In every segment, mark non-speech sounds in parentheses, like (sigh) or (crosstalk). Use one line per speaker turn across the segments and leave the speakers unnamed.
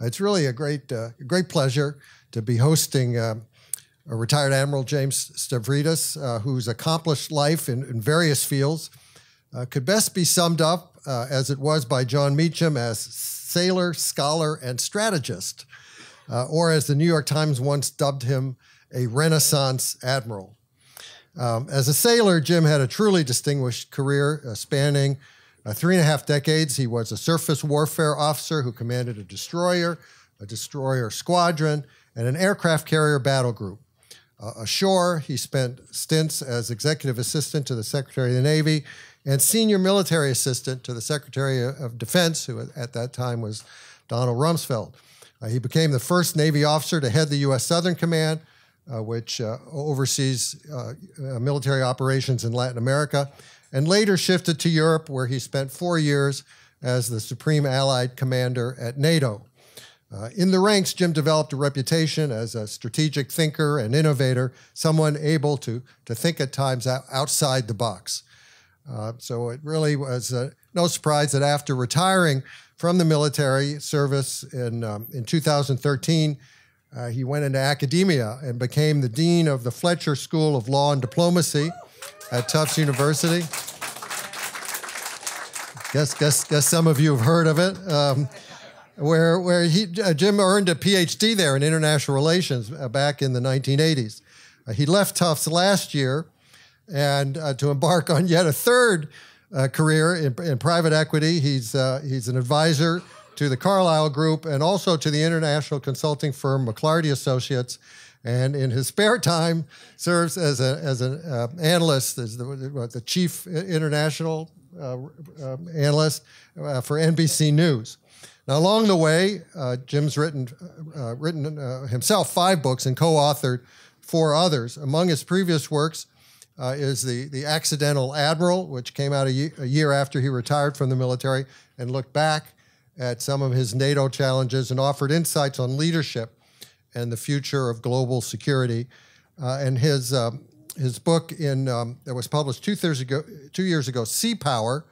It's really a great, uh, great pleasure to be hosting uh, a retired Admiral James Stavridis, uh, whose accomplished life in, in various fields uh, could best be summed up uh, as it was by Jon Meacham as sailor, scholar, and strategist, uh, or as the New York Times once dubbed him, a Renaissance admiral. Um, as a sailor, Jim had a truly distinguished career uh, spanning uh, three and a half decades. He was a surface warfare officer who commanded a destroyer, a destroyer squadron, and an aircraft carrier battle group. Uh, ashore, he spent stints as executive assistant to the Secretary of the Navy and senior military assistant to the Secretary of Defense, who at that time was Donald Rumsfeld. Uh, he became the first Navy officer to head the U.S. Southern Command, uh, which uh, oversees uh, military operations in Latin America, and later shifted to Europe, where he spent four years as the Supreme Allied Commander at NATO. Uh, in the ranks, Jim developed a reputation as a strategic thinker and innovator, someone able to, to think at times outside the box. Uh, so it really was uh, no surprise that after retiring from the military service in, um, in 2013, uh, he went into academia and became the dean of the Fletcher School of Law and Diplomacy at Tufts University. Guess, guess, guess some of you have heard of it. Um, where, where he, uh, Jim earned a PhD there in international relations uh, back in the 1980s. Uh, he left Tufts last year and uh, to embark on yet a third uh, career in, in, private equity. He's, uh, he's an advisor to the Carlyle Group and also to the international consulting firm McLarty Associates. And in his spare time, serves as, a, as an analyst, as the, the chief international analyst for NBC News. Now, along the way, uh, Jim's written, uh, written uh, himself five books and co-authored four others. Among his previous works uh, is the, the Accidental Admiral, which came out a, a year after he retired from the military and looked back at some of his NATO challenges and offered insights on leadership and the future of global security. Uh, and his, um, his book in, um, that was published two years ago, two years ago Sea Power,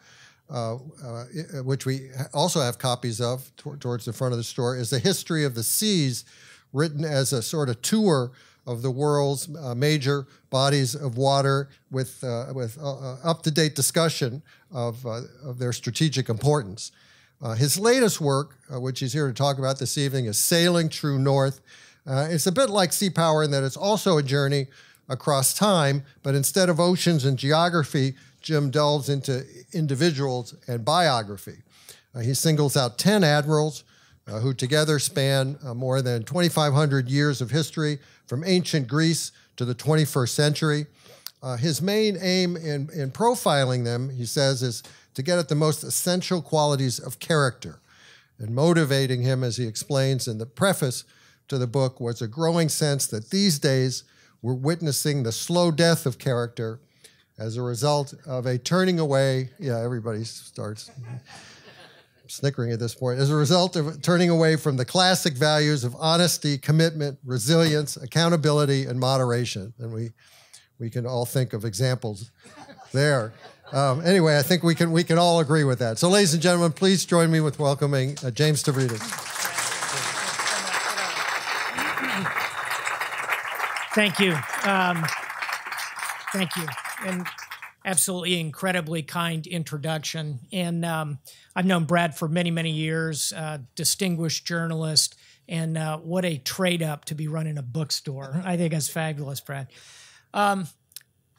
uh, uh, which we also have copies of towards the front of the store, is the history of the seas, written as a sort of tour of the world's uh, major bodies of water with uh, with uh, up to date discussion of of their strategic importance. his latest work, which he's here to talk about this evening, is Sailing True North. It's a bit like Sea Power in that it's also a journey across time, but instead of oceans and geography, Jim delves into individuals and biography. Uh, he singles out 10 admirals uh, who together span uh, more than 2,500 years of history from ancient Greece to the 21st century. Uh, his main aim in, in profiling them, he says, is to get at the most essential qualities of character. And motivating him, as he explains in the preface to the book, was a growing sense that these days we're witnessing the slow death of character as a result of a turning away. Yeah, everybody starts (laughs) snickering at this point. As a result of turning away from the classic values of honesty, commitment, resilience, accountability, and moderation. And we, we can all think of examples there. Um, anyway, I think we can, we can all agree with that. So, ladies and gentlemen, please join me with welcoming uh, James Stavridis.
Thank you. Um, thank you and absolutely incredibly kind introduction. And um, I've known Brad for many, many years, uh, distinguished journalist, and uh, what a trade up to be running a bookstore. I think that's fabulous, Brad. Um,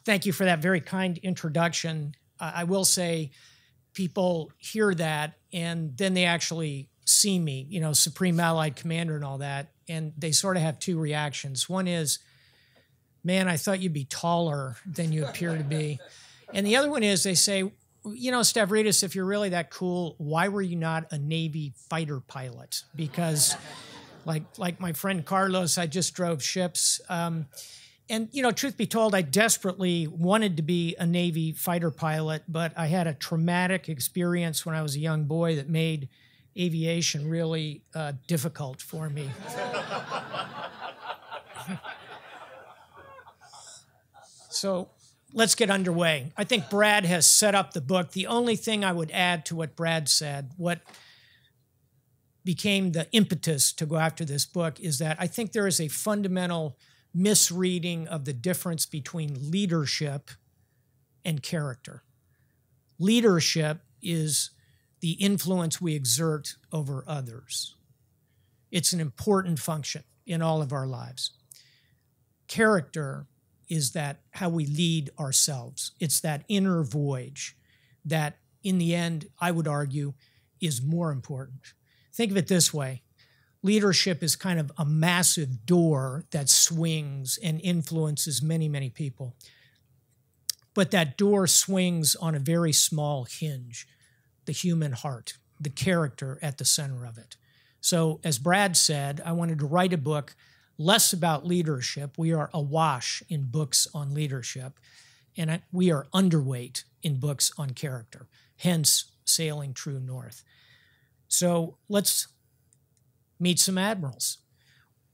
thank you for that very kind introduction. Uh, I will say, people hear that and then they actually see me, you know, Supreme Allied Commander and all that, and they sort of have two reactions. One is, man, I thought you'd be taller than you appear to be. And the other one is they say, you know, Stavridis, if you're really that cool, why were you not a Navy fighter pilot? Because, like, like my friend Carlos, I just drove ships. Um, and you know, truth be told, I desperately wanted to be a Navy fighter pilot, but I had a traumatic experience when I was a young boy that made aviation really uh, difficult for me. (laughs) So let's get underway. I think Brad has set up the book. The only thing I would add to what Brad said, what became the impetus to go after this book is that I think there is a fundamental misreading of the difference between leadership and character. Leadership is the influence we exert over others. It's an important function in all of our lives. Character is that how we lead ourselves. It's that inner voyage that, in the end, I would argue, is more important. Think of it this way leadership is kind of a massive door that swings and influences many, many people. But that door swings on a very small hinge the human heart, the character at the center of it. So, as Brad said, I wanted to write a book less about leadership. We are awash in books on leadership, and we are underweight in books on character, hence, Sailing True North. So, let's meet some admirals.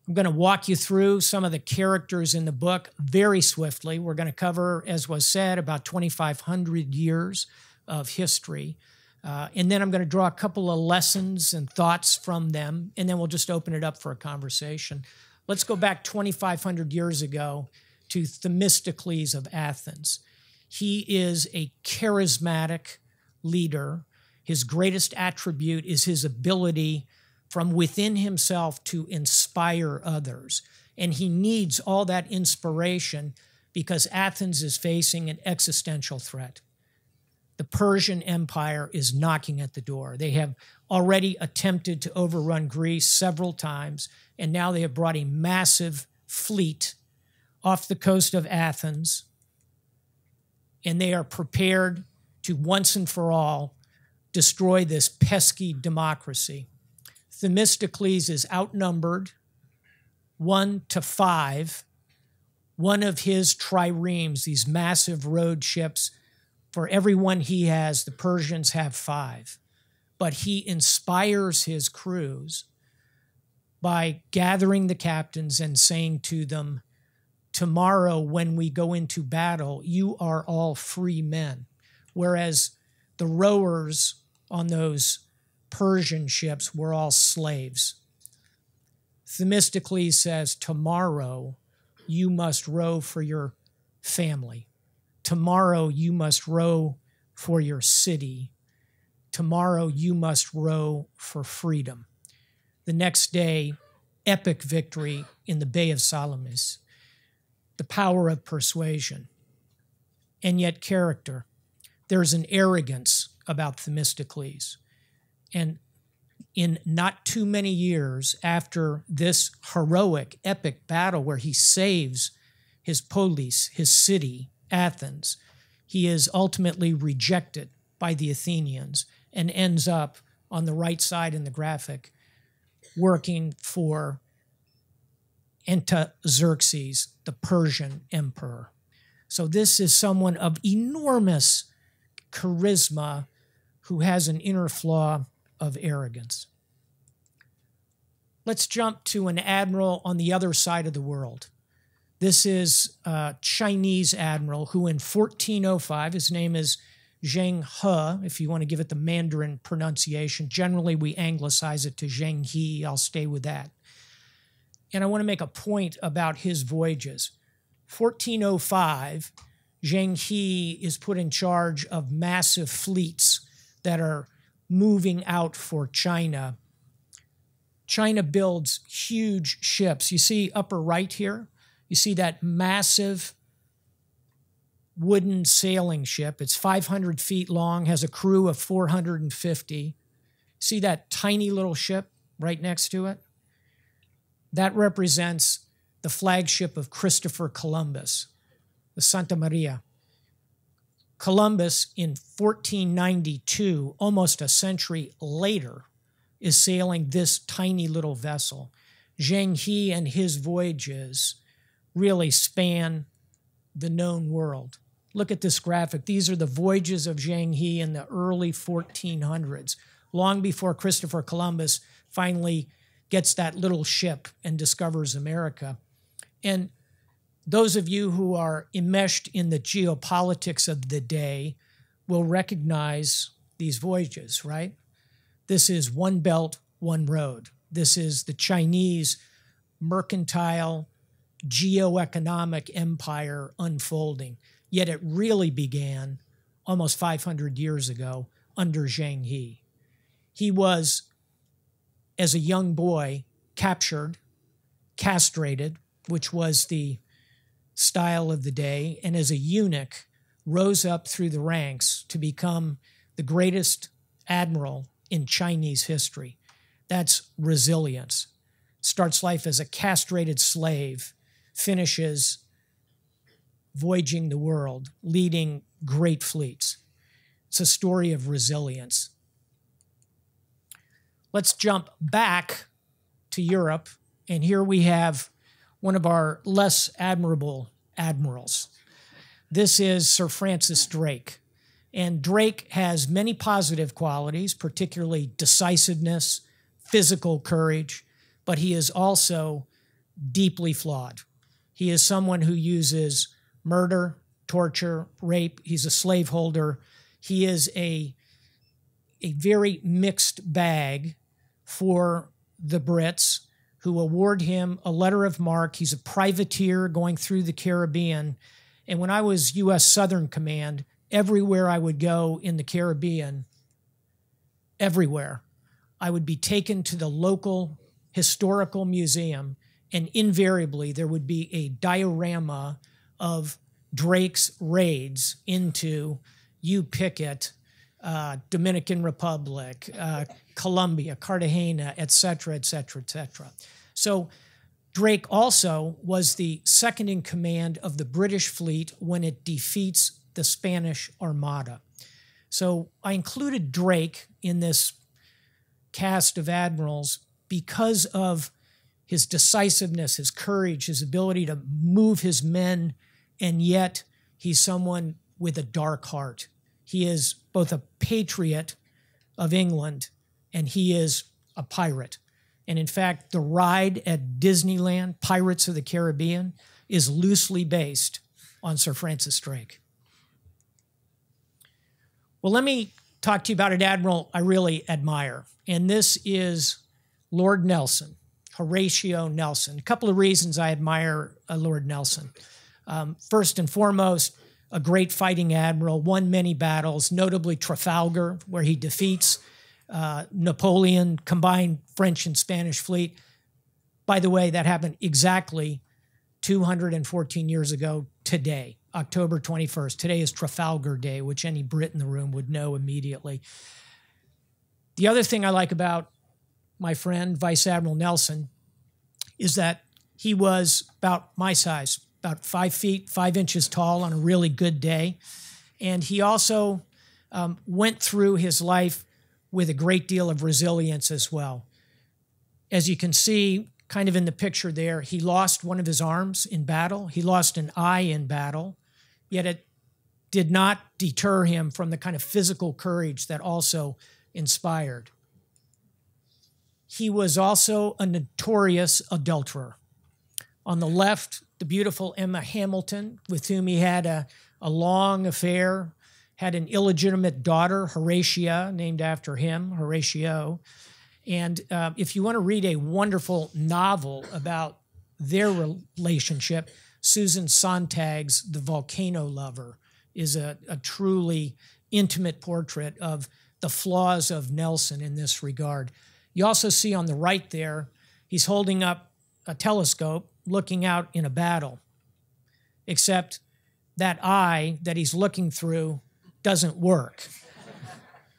I'm going to walk you through some of the characters in the book very swiftly. We're going to cover, as was said, about 2,500 years of history. Uh, and then I'm going to draw a couple of lessons and thoughts from them, and then we'll just open it up for a conversation. Let's go back 2,500 years ago to Themistocles of Athens. He is a charismatic leader. His greatest attribute is his ability from within himself to inspire others. And he needs all that inspiration because Athens is facing an existential threat. The Persian Empire is knocking at the door. They have already attempted to overrun Greece several times, and now they have brought a massive fleet off the coast of Athens, and they are prepared to once and for all destroy this pesky democracy. Themistocles is outnumbered one to five. One of his triremes, these massive rowed ships, for every one he has, the Persians have five. But he inspires his crews by gathering the captains and saying to them, Tomorrow, when we go into battle, you are all free men. Whereas the rowers on those Persian ships were all slaves. Themistocles says, Tomorrow you must row for your family. Tomorrow you must row for your city. Tomorrow you must row for freedom. The next day, epic victory in the Bay of Salamis. The power of persuasion. And yet, character. There's an arrogance about Themistocles. And in not too many years after this heroic, epic battle where he saves his polis, his city, Athens, he is ultimately rejected by the Athenians and ends up on the right side in the graphic working for Artaxerxes, the Persian emperor. So, this is someone of enormous charisma who has an inner flaw of arrogance. Let's jump to an admiral on the other side of the world. This is a Chinese admiral who, in 1405, his name is Zheng He, if you want to give it the Mandarin pronunciation. Generally, we anglicize it to Zheng He. I'll stay with that. And I want to make a point about his voyages. 1405, Zheng He is put in charge of massive fleets that are moving out for China. China builds huge ships. You see upper right here, you see that massive wooden sailing ship. It's 500 feet long, has a crew of 450. See that tiny little ship right next to it? That represents the flagship of Christopher Columbus, the Santa Maria. Columbus in 1492, almost a century later, is sailing this tiny little vessel. Zheng He and his voyages really span the known world. Look at this graphic. These are the voyages of Zheng He in the early 1400s, long before Christopher Columbus finally gets that little ship and discovers America. And those of you who are enmeshed in the geopolitics of the day will recognize these voyages, right? This is one belt, one road. This is the Chinese mercantile geoeconomic empire unfolding. Yet it really began almost 500 years ago under Zheng He. He was, as a young boy, captured, castrated, which was the style of the day, and as a eunuch, rose up through the ranks to become the greatest admiral in Chinese history. That's resilience. Starts life as a castrated slave, finishes voyaging the world, leading great fleets. It's a story of resilience. Let's jump back to Europe, and here we have one of our less admirable admirals. This is Sir Francis Drake. And Drake has many positive qualities, particularly decisiveness, physical courage, but he is also deeply flawed. He is someone who uses murder, torture, rape. He's a slaveholder. He is a, a very mixed bag for the Brits who award him a letter of marque. He's a privateer going through the Caribbean. And when I was U.S. Southern Command, everywhere I would go in the Caribbean, everywhere, I would be taken to the local historical museum, and invariably there would be a diorama of Drake's raids into, you pick it, uh, Dominican Republic, uh, Colombia, Cartagena, et cetera, et cetera, et cetera. So Drake also was the second in command of the British fleet when it defeats the Spanish Armada. So I included Drake in this cast of admirals because of his decisiveness, his courage, his ability to move his men, and yet he's someone with a dark heart. He is both a patriot of England and he is a pirate. And in fact, the ride at Disneyland, Pirates of the Caribbean, is loosely based on Sir Francis Drake. Well, let me talk to you about an admiral I really admire, and this is Lord Nelson, Horatio Nelson. A couple of reasons I admire uh, Lord Nelson. Um, first and foremost, a great fighting admiral, won many battles, notably Trafalgar, where he defeats uh, Napoleon, combined French and Spanish fleet. By the way, that happened exactly 214 years ago today, October 21st. Today is Trafalgar Day, which any Brit in the room would know immediately. The other thing I like about my friend, Vice Admiral Nelson, is that he was about my size, about five feet, five inches tall on a really good day. And he also um, went through his life with a great deal of resilience as well. As you can see, kind of in the picture there, he lost one of his arms in battle, he lost an eye in battle, yet it did not deter him from the kind of physical courage that also inspired. He was also a notorious adulterer. On the left, the beautiful Emma Hamilton, with whom he had a, a long affair had an illegitimate daughter, Horatia, named after him, Horatio. And uh, if you want to read a wonderful novel about their relationship, Susan Sontag's The Volcano Lover is a, a truly intimate portrait of the flaws of Nelson in this regard. You also see on the right there, he's holding up a telescope looking out in a battle, except that eye that he's looking through doesn't work.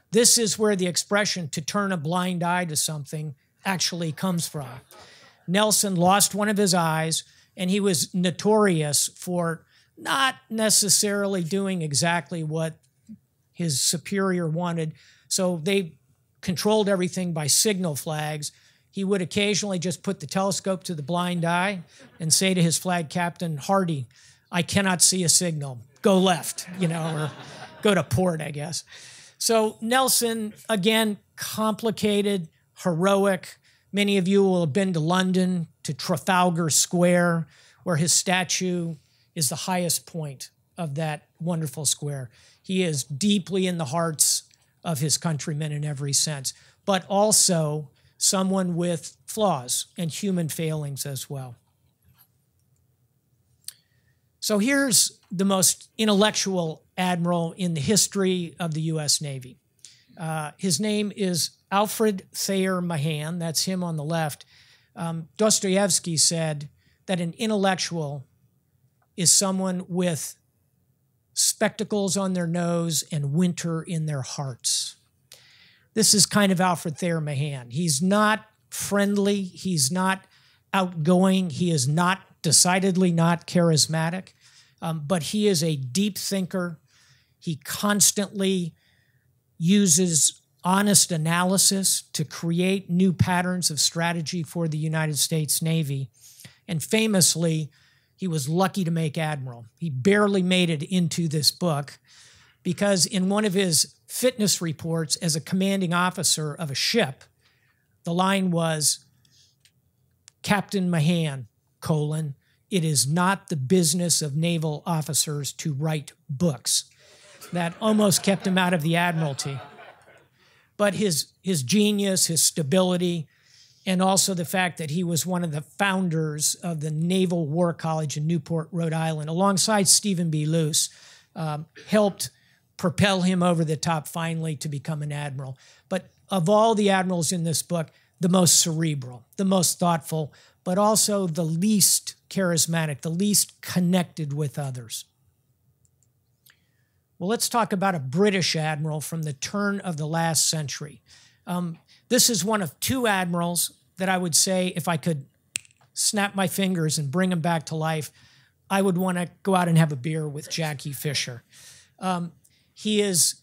this is where the expression to turn a blind eye to something actually comes from. Nelson lost one of his eyes, and he was notorious for not necessarily doing exactly what his superior wanted. So they controlled everything by signal flags. He would occasionally just put the telescope to the blind eye and say to his flag captain, Hardy, I cannot see a signal. Go left, you know, or go to port, I guess. So Nelson, again, complicated, heroic. Many of you will have been to London, to Trafalgar Square, where his statue is the highest point of that wonderful square. He is deeply in the hearts of his countrymen in every sense, but also someone with flaws and human failings as well. So here's the most intellectual admiral in the history of the U.S. Navy. Uh, his name is Alfred Thayer Mahan. That's him on the left. Um, Dostoevsky said that an intellectual is someone with spectacles on their nose and winter in their hearts. This is kind of Alfred Thayer Mahan. He's not friendly, he's not outgoing, he is not decidedly not charismatic, um, but he is a deep thinker. He constantly uses honest analysis to create new patterns of strategy for the United States Navy. And famously, he was lucky to make admiral. He barely made it into this book because in one of his fitness reports as a commanding officer of a ship, the line was Captain Mahan, colon, it is not the business of naval officers to write books. That almost kept him out of the Admiralty. But his, his genius, his stability, and also the fact that he was one of the founders of the Naval War College in Newport, Rhode Island, alongside Stephen B. Luce, um, helped propel him over the top finally to become an admiral. But of all the admirals in this book, the most cerebral, the most thoughtful, but also the least charismatic, the least connected with others. Well, let's talk about a British admiral from the turn of the last century. Um, this is one of two admirals that I would say, if I could snap my fingers and bring him back to life, I would want to go out and have a beer with Jackie Fisher. Um, he is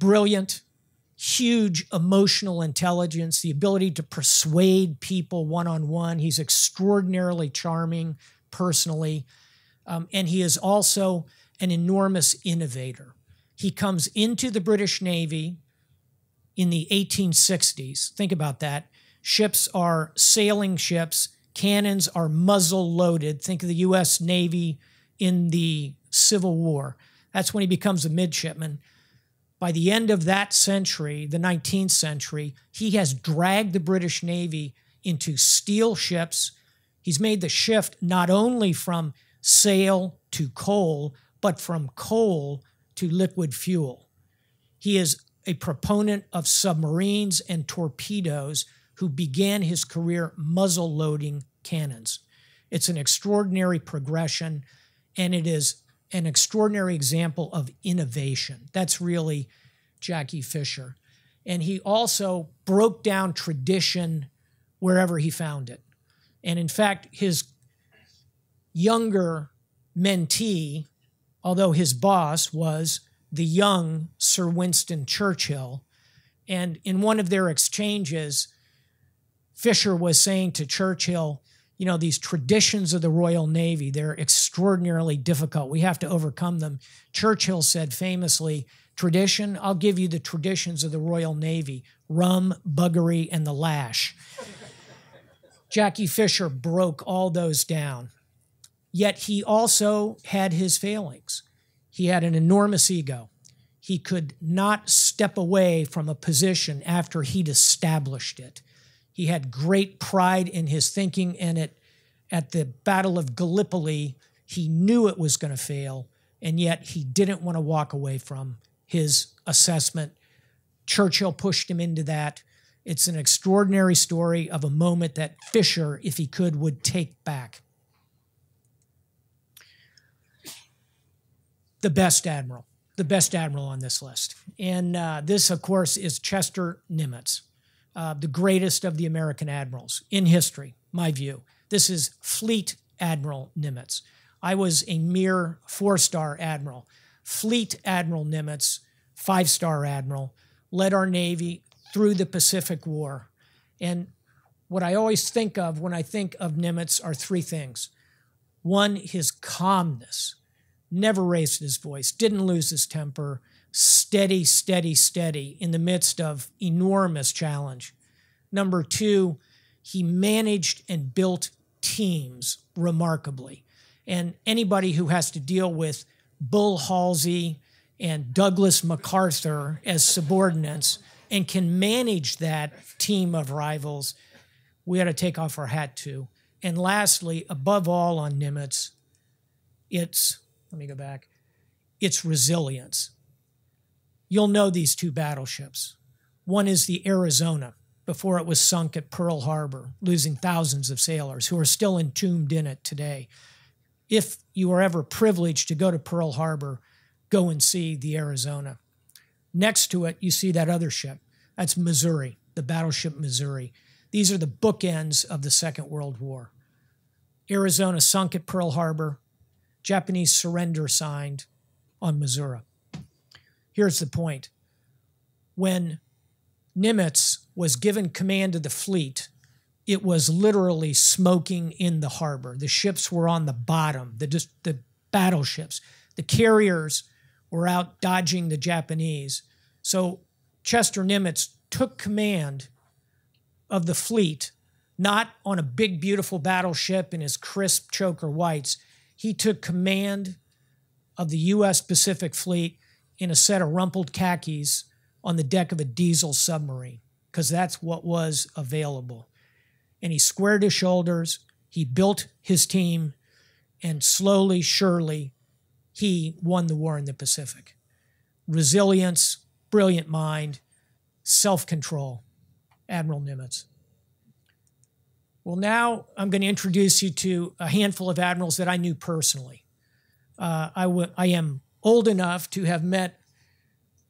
brilliant, huge emotional intelligence, the ability to persuade people one on one. He's extraordinarily charming personally. Um, and he is also an enormous innovator. He comes into the British Navy in the 1860s. Think about that. Ships are sailing ships, cannons are muzzle loaded. Think of the US Navy in the Civil War. That's when he becomes a midshipman. By the end of that century, the 19th century, he has dragged the British Navy into steel ships. He's made the shift not only from sail to coal, but from coal to liquid fuel. He is a proponent of submarines and torpedoes who began his career muzzle loading cannons. It's an extraordinary progression, and it is an extraordinary example of innovation. That's really Jackie Fisher. And he also broke down tradition wherever he found it. And in fact, his younger mentee, although his boss was the young Sir Winston Churchill, and in one of their exchanges, Fisher was saying to Churchill, you know, these traditions of the Royal Navy, they're extraordinarily difficult. We have to overcome them. Churchill said famously, tradition, I'll give you the traditions of the Royal Navy rum, buggery, and the lash. Jackie Fisher broke all those down. Yet he also had his failings. He had an enormous ego. He could not step away from a position after he'd established it. He had great pride in his thinking, and it, at the Battle of Gallipoli, he knew it was going to fail, and yet he didn't want to walk away from his assessment. Churchill pushed him into that. It's an extraordinary story of a moment that Fisher, if he could, would take back. The best admiral, the best admiral on this list. And uh, this, of course, is Chester Nimitz uh, the greatest of the American admirals in history, my view. This is Fleet Admiral Nimitz. I was a mere four star admiral. Fleet Admiral Nimitz, five star admiral, led our Navy through the Pacific War. And what I always think of when I think of Nimitz are three things. One, his calmness, never raised his voice, didn't lose his temper, steady, steady, steady in the midst of enormous challenge. Number two, he managed and built teams remarkably. And anybody who has to deal with Bull Halsey and Douglas MacArthur as subordinates and can manage that team of rivals – we ought to take off our hat to. And lastly, above all on Nimitz, it's, let me go back, it's resilience. You'll know these two battleships. One is the Arizona, before it was sunk at Pearl Harbor, losing thousands of sailors who are still entombed in it today. If you are ever privileged to go to Pearl Harbor, go and see the Arizona. Next to it, you see that other ship. That's Missouri, the battleship Missouri. These are the bookends of the Second World War. Arizona sunk at Pearl Harbor, Japanese surrender signed on Missouri. Here's the point. When Nimitz was given command of the fleet, it was literally smoking in the harbor. The ships were on the bottom, the, the battleships. The carriers were out dodging the Japanese. So Chester Nimitz took command of the fleet, not on a big, beautiful battleship in his crisp choker whites. He took command of the U.S. Pacific Fleet in a set of rumpled khakis on the deck of a diesel submarine, because that's what was available. And he squared his shoulders, he built his team, and slowly, surely, he won the war in the Pacific. Resilience, brilliant mind, self control. Admiral Nimitz. Well, now I'm going to introduce you to a handful of admirals that I knew personally. Uh, I, w- I am old enough to have met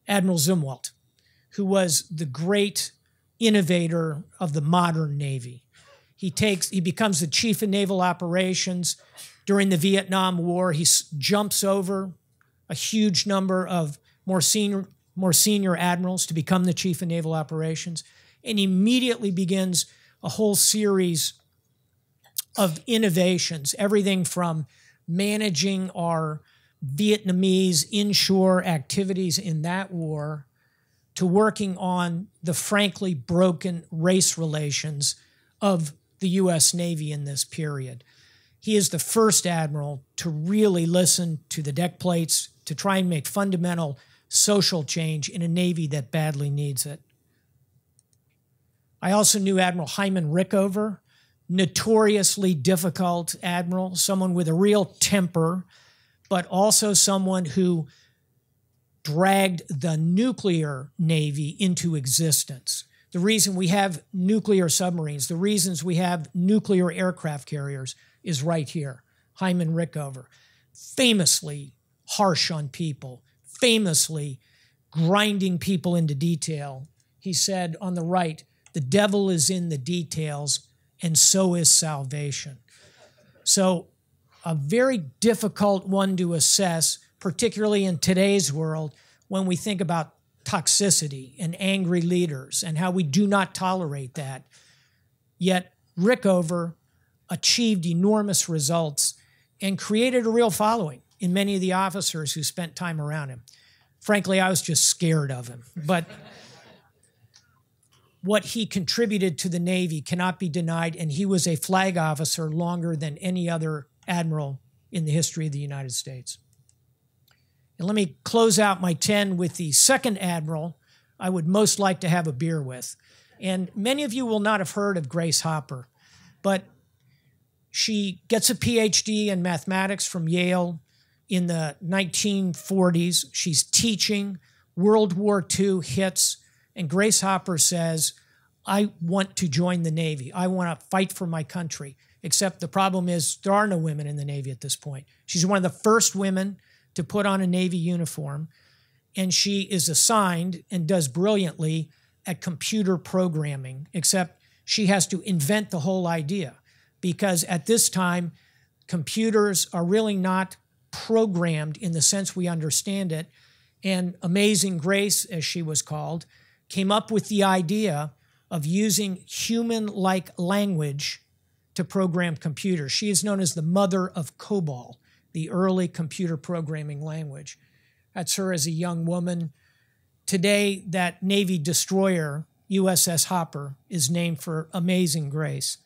Admiral Zumwalt, who was the great innovator of the modern Navy. He takes he becomes the chief of naval operations during the Vietnam War. He s- jumps over a huge number of more senior more senior admirals to become the chief of naval operations and immediately begins a whole series of innovations, everything from managing our Vietnamese inshore activities in that war to working on the frankly broken race relations of the U.S. Navy in this period. He is the first admiral to really listen to the deck plates to try and make fundamental social change in a Navy that badly needs it. I also knew Admiral Hyman Rickover, notoriously difficult admiral, someone with a real temper, but also someone who dragged the nuclear navy into existence. The reason we have nuclear submarines, the reasons we have nuclear aircraft carriers is right here. Hyman Rickover, famously harsh on people, famously grinding people into detail. He said on the right, the devil is in the details, and so is salvation. So, a very difficult one to assess, particularly in today's world when we think about toxicity and angry leaders and how we do not tolerate that. Yet, Rickover achieved enormous results and created a real following in many of the officers who spent time around him. Frankly, I was just scared of him. But what he contributed to the Navy cannot be denied, and he was a flag officer longer than any other admiral in the history of the United States. And let me close out my 10 with the second admiral I would most like to have a beer with. And many of you will not have heard of Grace Hopper, but she gets a PhD in mathematics from Yale in the 1940s. She's teaching. World War II hits and Grace Hopper says, I want to join the Navy. I want to fight for my country. Except the problem is there are no women in the Navy at this point. She's one of the first women to put on a Navy uniform, and she is assigned and does brilliantly at computer programming, except she has to invent the whole idea because at this time, computers are really not programmed in the sense we understand it. And Amazing Grace, as she was called, came up with the idea of using human like language to program computers. She is known as the mother of COBOL, the early computer programming language. That's her as a young woman. Today, that Navy destroyer, USS Hopper, is named for Amazing Grace,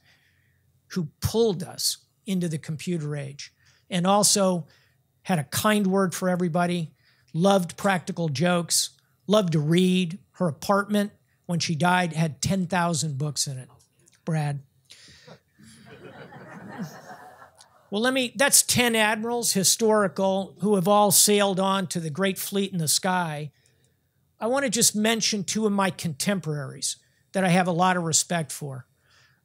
who pulled us into the computer age and also had a kind word for everybody, loved practical jokes, loved to read, her apartment when she died had 10,000 books in it. Brad. Well, let me, that's 10 admirals, historical, who have all sailed on to the great fleet in the sky. I want to just mention two of my contemporaries that I have a lot of respect for.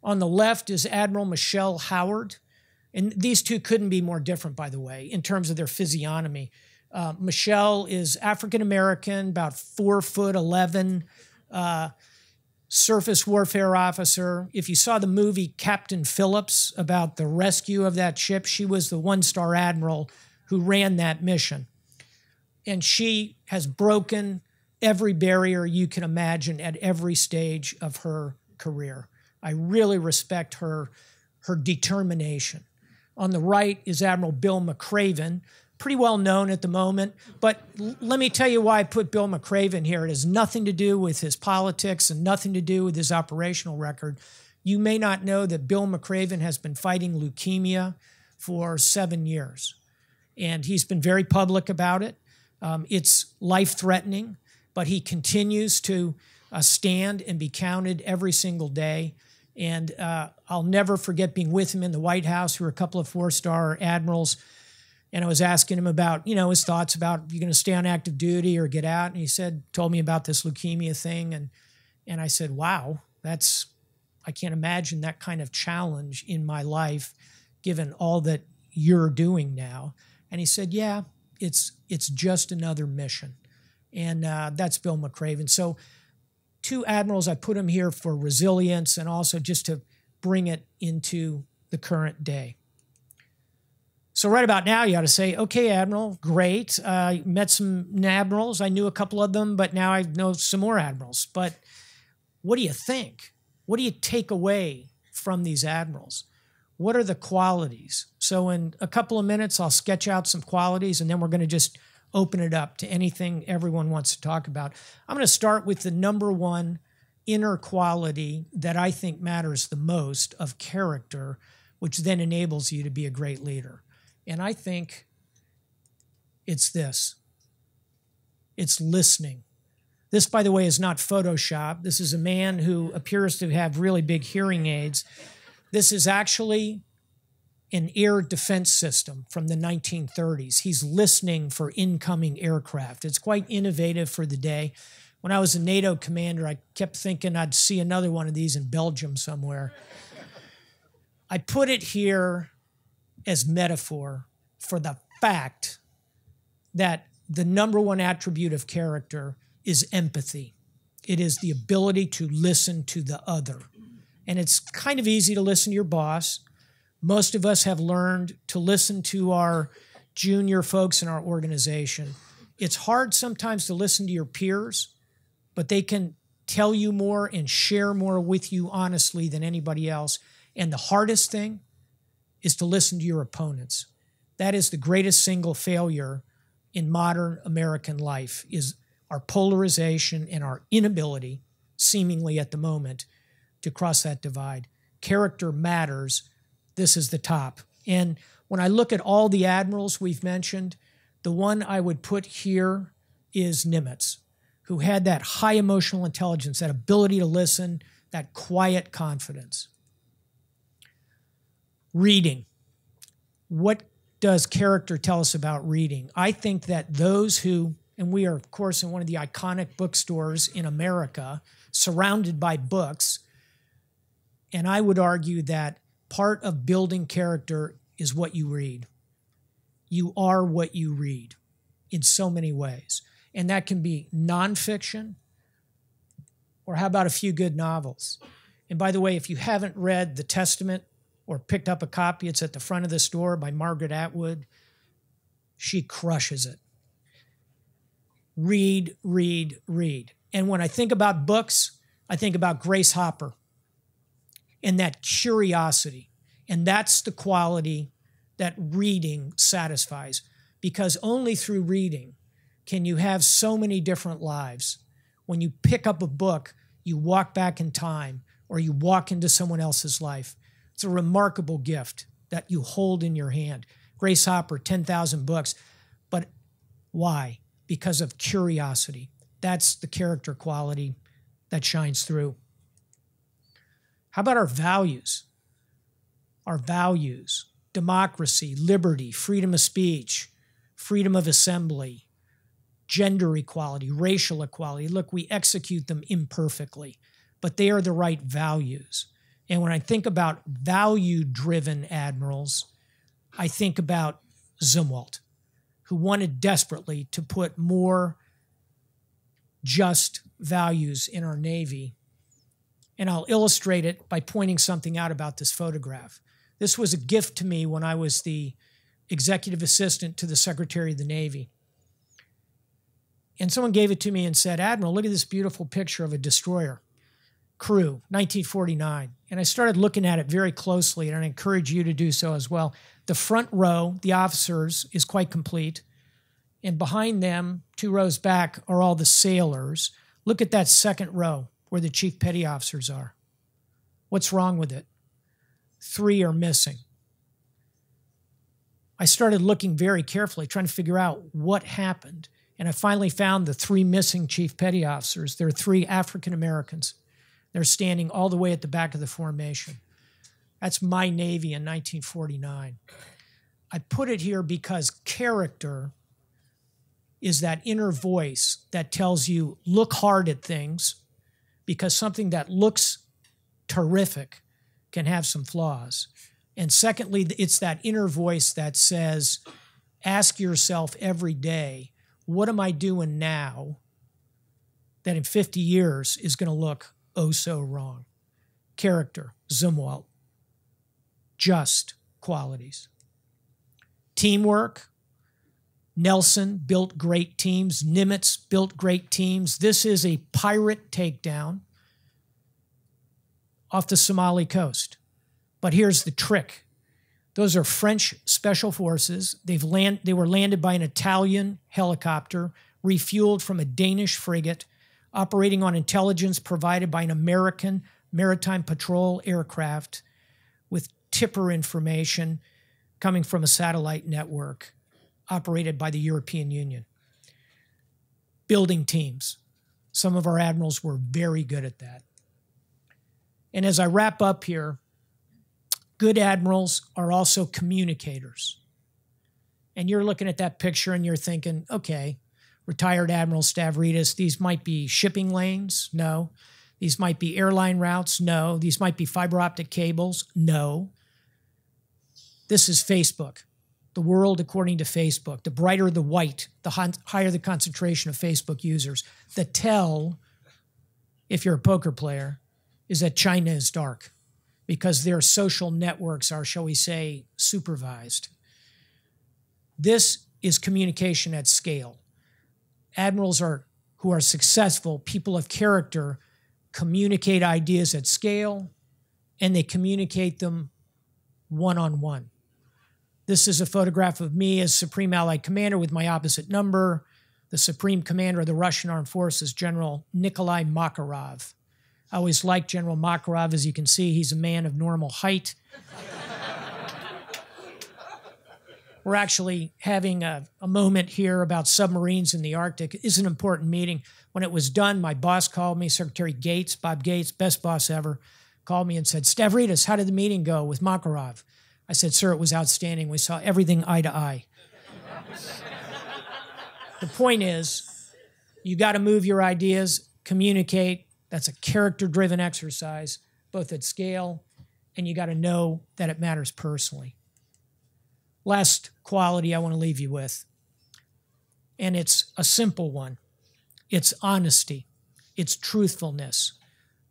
On the left is Admiral Michelle Howard. And these two couldn't be more different, by the way, in terms of their physiognomy. Uh, Michelle is African American, about four foot 11, uh, surface warfare officer. If you saw the movie Captain Phillips about the rescue of that ship, she was the one star admiral who ran that mission. And she has broken every barrier you can imagine at every stage of her career. I really respect her, her determination. On the right is Admiral Bill McRaven, pretty well known at the moment. But let me tell you why I put Bill McRaven here. It has nothing to do with his politics and nothing to do with his operational record. You may not know that Bill McRaven has been fighting leukemia for seven years, and he's been very public about it. Um, it's life threatening, but he continues to uh, stand and be counted every single day. And uh, I'll never forget being with him in the White House. Were a couple of four star admirals and I was asking him about, you know, his thoughts about you're going to stay on active duty or get out. And he said, told me about this leukemia thing, and and I said, wow, that's I can't imagine that kind of challenge in my life, given all that you're doing now. And he said, yeah, it's it's just another mission, and uh, that's Bill McRaven. So, two admirals, I put him here for resilience and also just to bring it into the current day. So right about now, you got to say, okay, Admiral, great. Uh, met some admirals. I knew a couple of them, but now I know some more admirals. But what do you think? What do you take away from these admirals? What are the qualities? So in a couple of minutes, I'll sketch out some qualities, and then we're going to just open it up to anything everyone wants to talk about. I'm going to start with the number one inner quality that I think matters the most of character, which then enables you to be a great leader. And I think it's this it's listening. This, by the way, is not Photoshop. This is a man who appears to have really big hearing aids. This is actually an air defense system from the 1930s. He's listening for incoming aircraft. It's quite innovative for the day. When I was a NATO commander, I kept thinking I'd see another one of these in Belgium somewhere. I put it here as metaphor for the fact that the number one attribute of character is empathy. It is the ability to listen to the other. And it's kind of easy to listen to your boss. Most of us have learned to listen to our junior folks in our organization. It's hard sometimes to listen to your peers, but they can tell you more and share more with you honestly than anybody else. And the hardest thing is to listen to your opponents. That is the greatest single failure in modern American life is our polarization and our inability, seemingly at the moment, to cross that divide. Character matters. This is the top. And when I look at all the admirals we've mentioned, the one I would put here is Nimitz, who had that high emotional intelligence, that ability to listen, that quiet confidence reading. What does character tell us about reading? I think that those who, and we are, of course, in one of the iconic bookstores in America, surrounded by books, and I would argue that part of building character is what you read. You are what you read in so many ways. And that can be nonfiction, or how about a few good novels? And by the way, if you haven't read The Testament or picked up a copy. It's at the front of the store by Margaret Atwood. She crushes it. Read, read, read. And when I think about books, I think about Grace Hopper and that curiosity. And that's the quality that reading satisfies because only through reading can you have so many different lives. When you pick up a book, you walk back in time or you walk into someone else's life it's a remarkable gift that you hold in your hand. Grace Hopper, 10,000 books. But why? Because of curiosity. That's the character quality that shines through. How about our values? Our values. democracy, liberty, freedom of speech, freedom of assembly, gender equality, racial equality. Look, we execute them imperfectly, but they are the right values. And when I think about value driven admirals, I think about Zumwalt, who wanted desperately to put more just values in our Navy. And I'll illustrate it by pointing something out about this photograph. This was a gift to me when I was the executive assistant to the Secretary of the Navy. And someone gave it to me and said, Admiral, look at this beautiful picture of a destroyer crew, 1949. And I started looking at it very closely, and I encourage you to do so as well. The front row, the officers, is quite complete. And behind them, two rows back, are all the sailors. Look at that second row where the chief petty officers are. What's wrong with it? Three are missing. I started looking very carefully, trying to figure out what happened. And I finally found the three missing chief petty officers. There are three African Americans. They're standing all the way at the back of the formation. That's my Navy in 1949. I put it here because character is that inner voice that tells you look hard at things because something that looks terrific can have some flaws. And secondly, it's that inner voice that says, ask yourself every day, what am I doing now that in 50 years is going to look oh so wrong? Character, Zumwalt, just qualities. Teamwork, Nelson built great teams. Nimitz built great teams. This is a pirate takedown off the Somali coast. But here's the trick those are French special forces. They've land, they were landed by an Italian helicopter, refueled from a Danish frigate, operating on intelligence provided by an American maritime patrol aircraft with tipper information coming from a satellite network operated by the European Union. Building teams. Some of our admirals were very good at that. And as I wrap up here, good admirals are also communicators. And you're looking at that picture and you're thinking, okay, retired Admiral Stavridis, these might be shipping lanes. No. These might be airline routes. No. These might be fiber optic cables. No. This is Facebook, the world according to Facebook. The brighter the white, the higher the concentration of Facebook users. The tell, if you're a poker player, is that China is dark because their social networks are, shall we say, supervised. This is communication at scale. Admirals are who are successful, people of character, communicate ideas at scale and they communicate them one on one. This is a photograph of me as Supreme Allied Commander with my opposite number, the Supreme Commander of the Russian Armed Forces, General Nikolai Makarov. I always liked General Makarov. As you can see, he's a man of normal height. We're actually having a, a, moment here about submarines in the Arctic. It's an important meeting. When it was done, my boss called me, Secretary Gates, Bob Gates, best boss ever, called me and said, Stavridis, how did the meeting go with Makarov? I said, Sir, it was outstanding. We saw everything eye to eye. (laughs) the point is, you got to move your ideas, communicate, that's a character driven exercise, both at scale and you got to know that it matters personally. Last quality I want to leave you with, and it's a simple one it's honesty, it's truthfulness.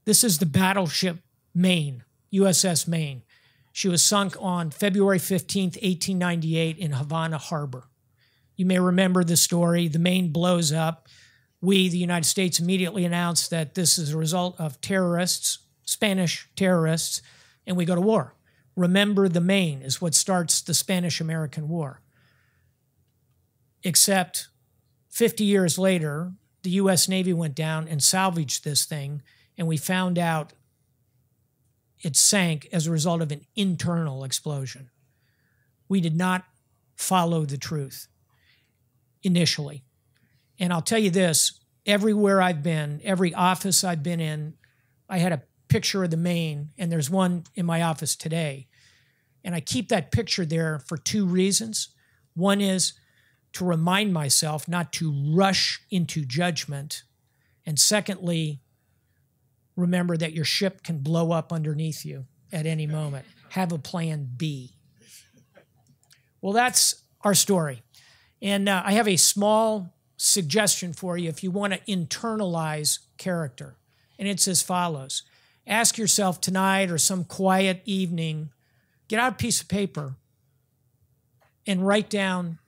This is the battleship Maine, USS Maine. She was sunk on February 15, 1898, in Havana Harbor. You may remember the story. The Maine blows up we, the United States, immediately announced that this is a result of terrorists, Spanish terrorists, and we go to war. Remember the Maine is what starts the Spanish American War. Except 50 years later, the US Navy went down and salvaged this thing, and we found out it sank as a result of an internal explosion. We did not follow the truth initially. And I'll tell you this everywhere I've been, every office I've been in, I had a picture of the Maine, and there's one in my office today. And I keep that picture there for two reasons. One is to remind myself not to rush into judgment. And secondly, remember that your ship can blow up underneath you at any moment. Have a plan B. Well, that's our story. And uh, I have a small suggestion for you if you want to internalize character. And it's as follows Ask yourself tonight or some quiet evening, get out a piece of paper and write down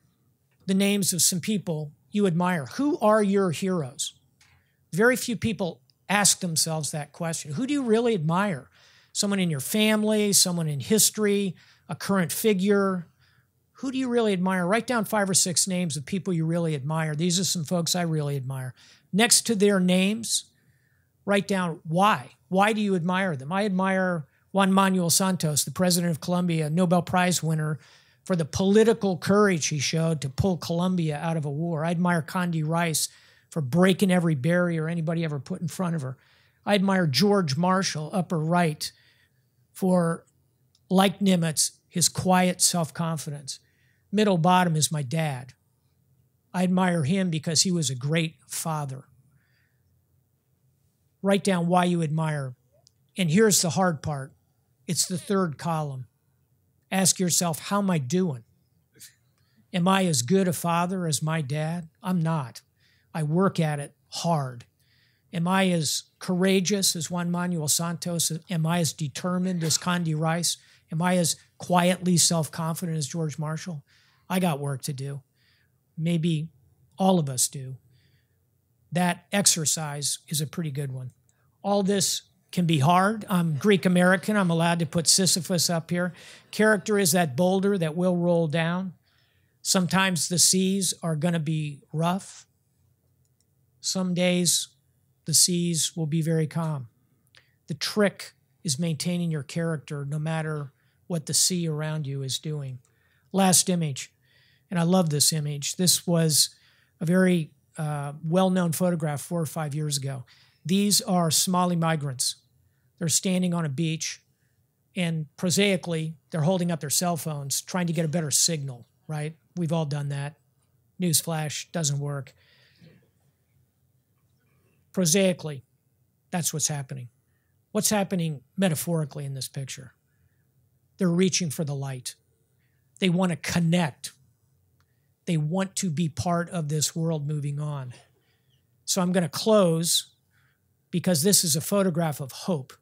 the names of some people you admire. Who are your heroes? Very few people ask themselves that question. Who do you really admire? Someone in your family, someone in history, a current figure. Who do you really admire? Write down five or six names of people you really admire. These are some folks I really admire. Next to their names, write down why. Why do you admire them? I admire Juan Manuel Santos, the president of Colombia, Nobel Prize winner, for the political courage he showed to pull Colombia out of a war. I admire Condi Rice for breaking every barrier anybody ever put in front of her. I admire George Marshall, upper right, for, like Nimitz, his quiet self confidence. Middle bottom is my dad. I admire him because he was a great father. Write down why you admire. And here's the hard part it's the third column. Ask yourself, how am I doing? Am I as good a father as my dad? I'm not. I work at it hard. Am I as courageous as Juan Manuel Santos? Am I as determined as Condi Rice? Am I as quietly self confident as George Marshall? I got work to do. Maybe all of us do. That exercise is a pretty good one. All this can be hard. I'm Greek American. I'm allowed to put Sisyphus up here. Character is that boulder that will roll down. Sometimes the seas are going to be rough. Some days the seas will be very calm. The trick is maintaining your character no matter what the sea around you is doing. Last image, and I love this image. This was a very uh, well known photograph four or five years ago. These are Somali migrants. They're standing on a beach, and prosaically, they're holding up their cell phones trying to get a better signal, right? We've all done that. Newsflash doesn't work. Prosaically, that's what's happening. What's happening metaphorically in this picture? They're reaching for the light. They want to connect. They want to be part of this world moving on. So I'm going to close because this is a photograph of hope.